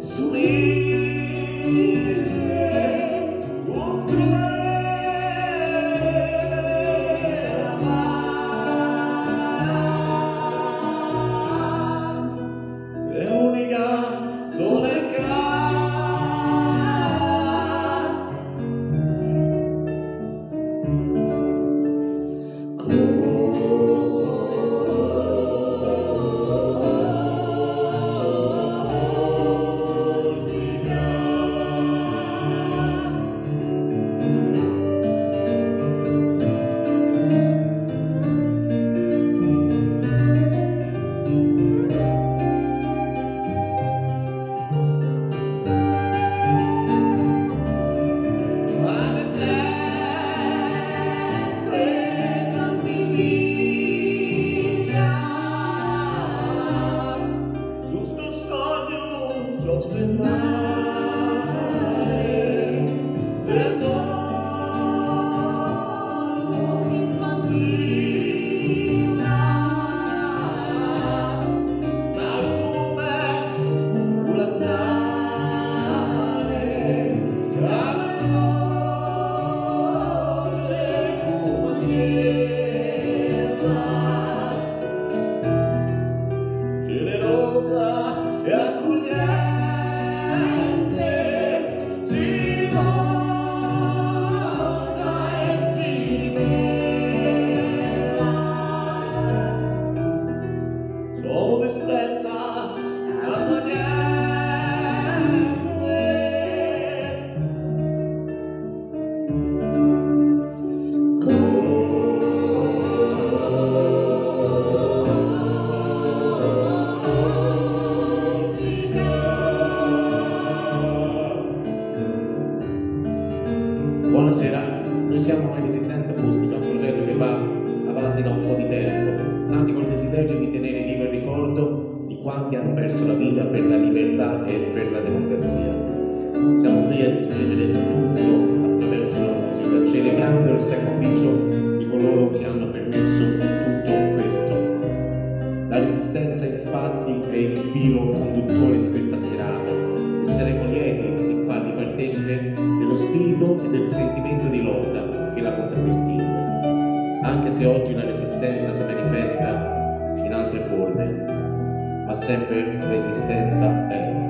sweet. rosa, a Buonasera, noi siamo in Resistenza Acustica, un progetto che va avanti da un po' di tempo, nati col desiderio di tenere vivo il ricordo di quanti hanno perso la vita per la libertà e per la democrazia. Siamo qui ad esprimere tutto attraverso la musica, celebrando il sacrificio di coloro che hanno permesso tutto questo. La resistenza infatti è il filo conduttore di questa serata e saremo lieti di farvi partecipe dello spirito e del sentimento di lotta che la contraddistingue, anche se oggi la resistenza si manifesta in altre forme, ma sempre resistenza è.